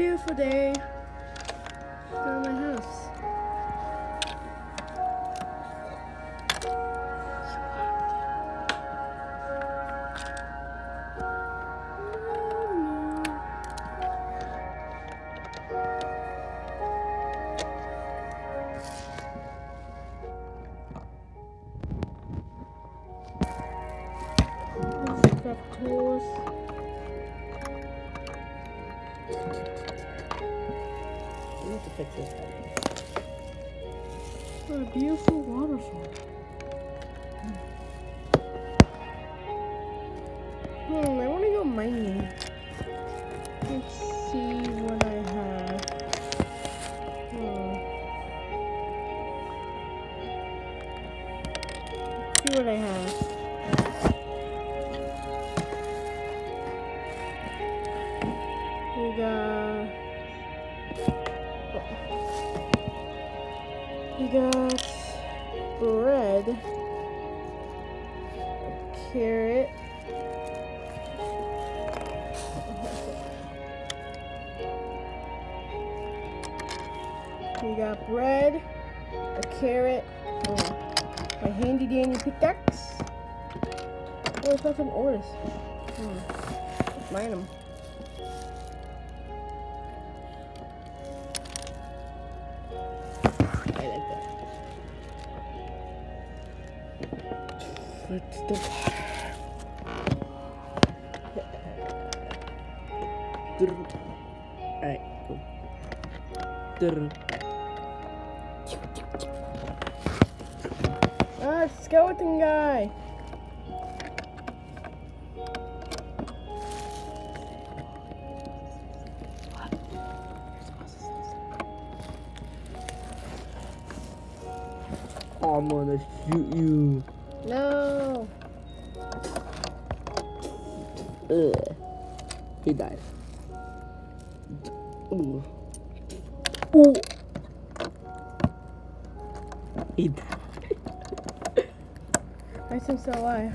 beautiful day. My house. Tools. Need to fix this better. What a beautiful waterfall. Hmm, I want to go mining. Let's see what I have. Hmm. Let's see what I have. We got. We got bread, a carrot, we got bread, a carrot, oh, my handy dandy pickaxe. Oh, I found some ores. Hmm. Mine them. Fix the Alright, cool. Drr. Ah, skeleton guy. I'm gonna shoot you. No. Ugh. He died. Ooh. Ooh. He died. I think so alive.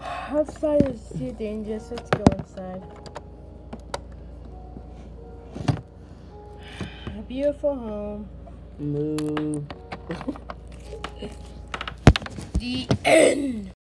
Outside is too dangerous. Let's go inside. A beautiful home. Moo. The end.